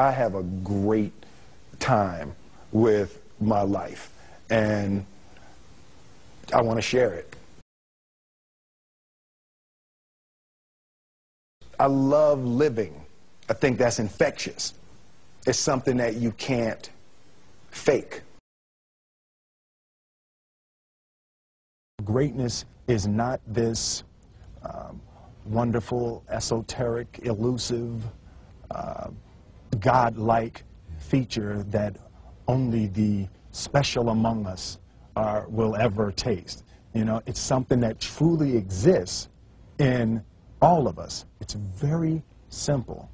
I have a great time with my life, and I want to share it. I love living. I think that's infectious. It's something that you can't fake. Greatness is not this um, wonderful, esoteric, elusive, uh, God-like feature that only the special among us are, will ever taste. You know, it's something that truly exists in all of us. It's very simple.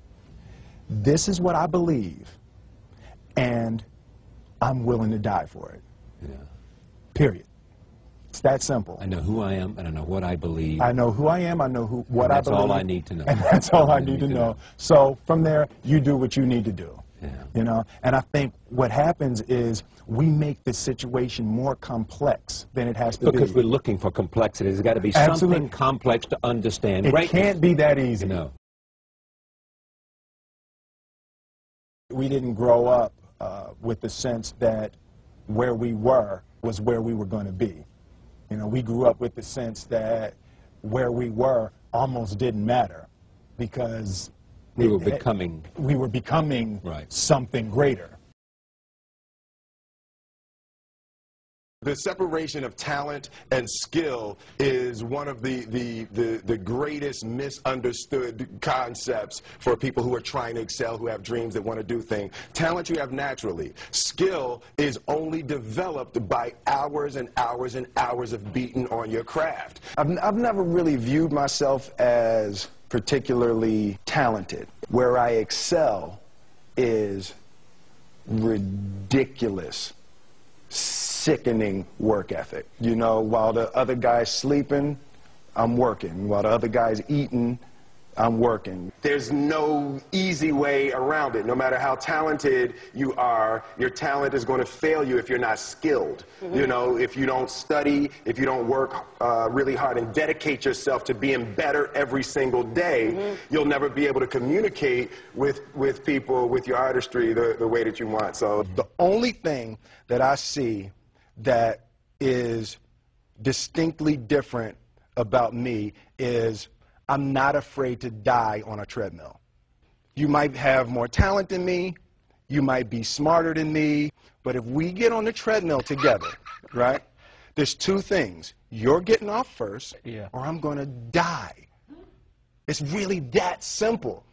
This is what I believe, and I'm willing to die for it. Yeah. Period. It's that simple. I know who I am, and I know what I believe. I know who I am. I know who what I that's all I need to know. And that's all I You need to know. So from there, you do what you need to do. Yeah. You know, and I think what happens is we make the situation more complex than it has to Because be. Because we're looking for complexity. There's got to be Absolutely. something complex to understand. it Greatness. can't be that easy. No. We didn't grow up uh, with the sense that where we were was where we were going to be. You know, we grew up with the sense that where we were almost didn't matter because We were it- becoming. we were becoming Right. something greater. The separation of talent and skill is one of the, the, the, the greatest misunderstood concepts for people who are trying to excel, who have dreams that want to do things. Talent you have naturally. Skill is only developed by hours and hours and hours of beating on your craft. I've, I've never really viewed myself as particularly talented. Where I excel is ridiculous, sickening work ethic. You know, while the other guy's sleeping, I'm working. While the other guy's eating, I'm working. There's no easy way around it. No matter how talented you are, your talent is going to fail you if you're not skilled. You know, if you don't study, if you don't work uh, really hard and dedicate yourself to being better every single day, you'll never be able to communicate with, with people, with your artistry, the, the way that you want. So The only thing that I see that is distinctly different about me is I'm not afraid to die on a treadmill. You might have more talent than me, you might be smarter than me, but if we get on the treadmill together, right, there's two things. You're getting off first, Yeah. or I'm going to die. It's really that simple.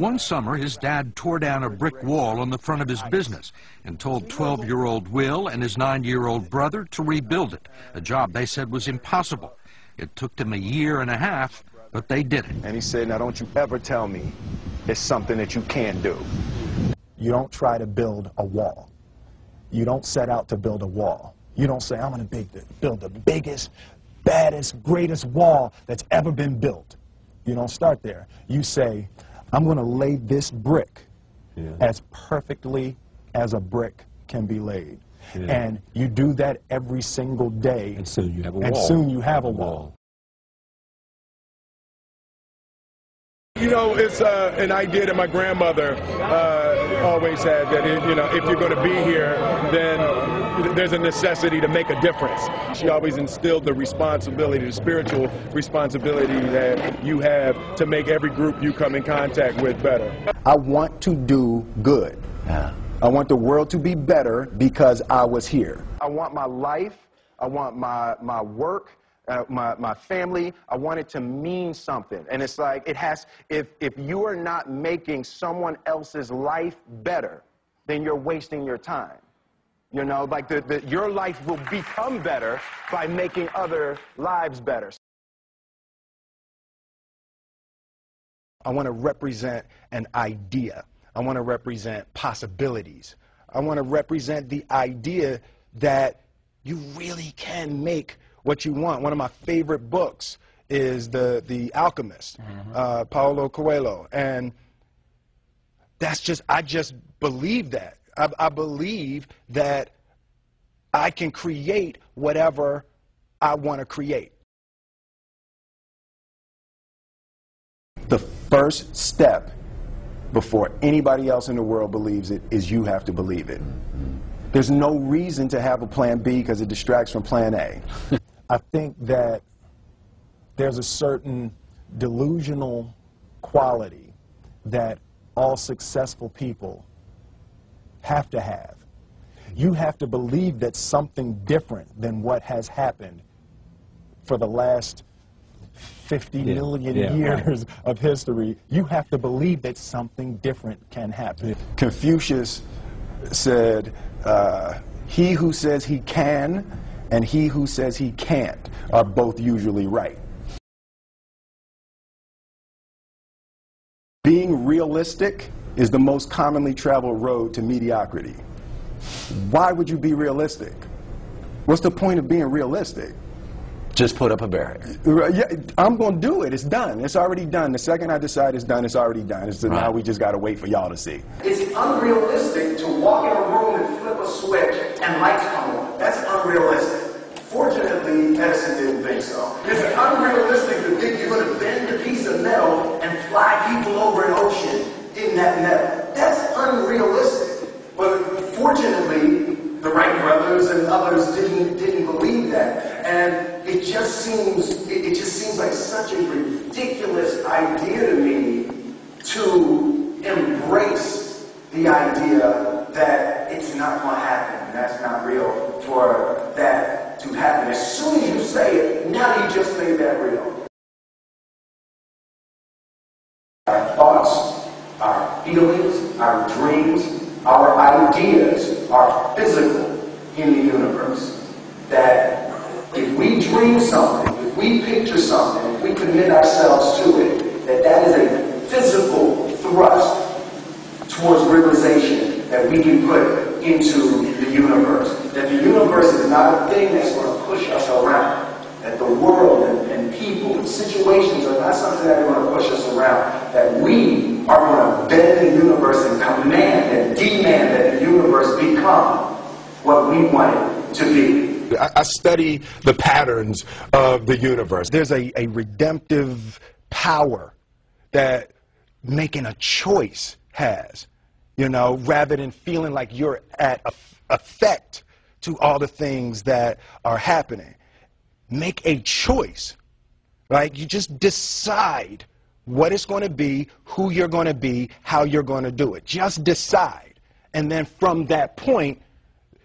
One summer, his dad tore down a brick wall on the front of his business and told 12 year old Will and his 9 year old brother to rebuild it, a job they said was impossible. It took them a year and a half, but they did it. And he said, Now don't you ever tell me it's something that you can't do. You don't try to build a wall. You don't set out to build a wall. You don't say, I'm going to build the biggest, baddest, greatest wall that's ever been built. You don't start there. You say, I'm going to lay this brick Yeah. as perfectly as a brick can be laid. Yeah. And you do that every single day. And soon you have a and wall. soon you have a wall. You know, it's uh, an idea that my grandmother uh, always had that, it, you know, if you're going to be here, then there's a necessity to make a difference. She always instilled the responsibility, the spiritual responsibility that you have to make every group you come in contact with better. I want to do good. I want the world to be better because I was here. I want my life, I want my, my work, uh, my, my family, I want it to mean something. And it's like, it has, if, if you are not making someone else's life better, then you're wasting your time. You know, like the, the, your life will become better by making other lives better. I want to represent an idea. I want to represent possibilities. I want to represent the idea that you really can make what you want. One of my favorite books is the the Alchemist, uh, Paulo Coelho, and that's just I just believe that. I, I believe that I can create whatever I want to create. The first step before anybody else in the world believes it is you have to believe it. There's no reason to have a plan B because it distracts from plan A. I think that there's a certain delusional quality that all successful people have to have. You have to believe that something different than what has happened for the last 50 Yeah, million yeah, right. years of history. You have to believe that something different can happen. Confucius said, uh, He who says he can and he who says he can't are both usually right. Being realistic is the most commonly traveled road to mediocrity. Why would you be realistic? What's the point of being realistic? Just put up a barrier. Yeah, I'm going to do it. It's done. It's already done. The second I decide it's done, it's already done. It's now we just got to wait for y'all to see. It's unrealistic to walk in a room and flip a switch and lights come on. That's unrealistic. Fortunately, Edison didn't think so. It's unrealistic to think you're going to bend a piece of metal and fly people over an ocean in that. That's unrealistic. But fortunately, the Wright brothers and others didn't didn't believe that, and it just seems it, it just seems like such a ridiculous idea to me to embrace the idea that it's not going to happen, that's not real, for that to happen. As soon as you say it, now you just made that real. Our thoughts, our feelings, our dreams, our ideas are physical in the universe. That if we dream something, if we picture something, if we commit ourselves to it, that that is a physical thrust towards realization that we can put into the universe. That the universe is not a thing that's going to push us around. That the world and, and people and situations are not something that are going to push us around. That we are going to bend the universe and command and demand that the universe become what we want it to be. I, study the patterns of the universe. There's a, a redemptive power that making a choice has, you know, rather than feeling like you're at a, effect to all the things that are happening. Make a choice, right? You just decide what it's going to be, who you're going to be, how you're going to do it. Just decide. And then from that point,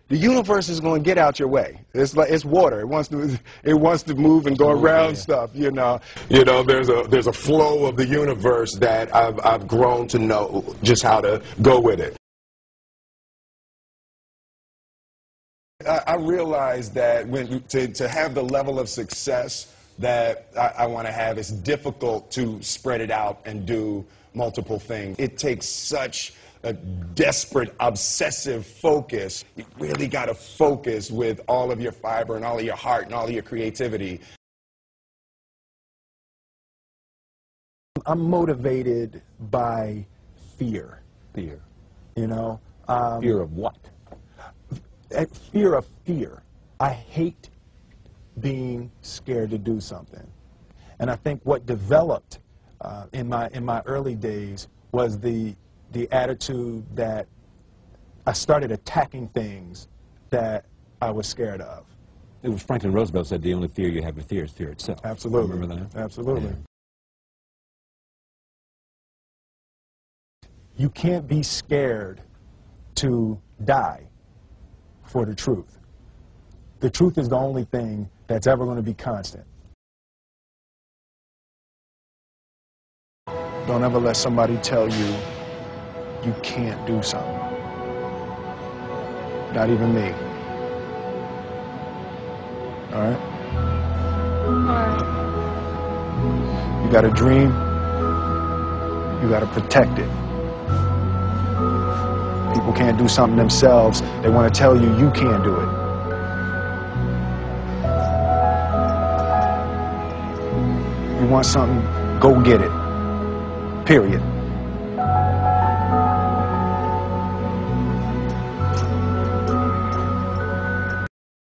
the universe is going to get out your way. It's like it's water. It wants to it wants to move and go around stuff, you know. You know, there's a there's a flow of the universe that I've I've grown to know just how to go with it. I, I realize that when to, to have the level of success that I, I want to have, it's difficult to spread it out and do multiple things. It takes such a desperate, obsessive focus. You really got to focus with all of your fiber and all of your heart and all of your creativity. I'm motivated by fear, Fear. you know. Um, Fear of what? fear of fear. I hate being scared to do something. And I think what developed uh, in, my, in my early days was the, the attitude that I started attacking things that I was scared of. It was Franklin Roosevelt said the only fear you have of fear is fear itself. Absolutely. Remember that? Absolutely. You can't be scared to die for the truth. The truth is the only thing that's ever going to be constant. Don't ever let somebody tell you you can't do something. Not even me. All right? You got a dream, you got to protect it. People can't do something themselves. They want to tell you you can't do it. You want something, go get it. Period.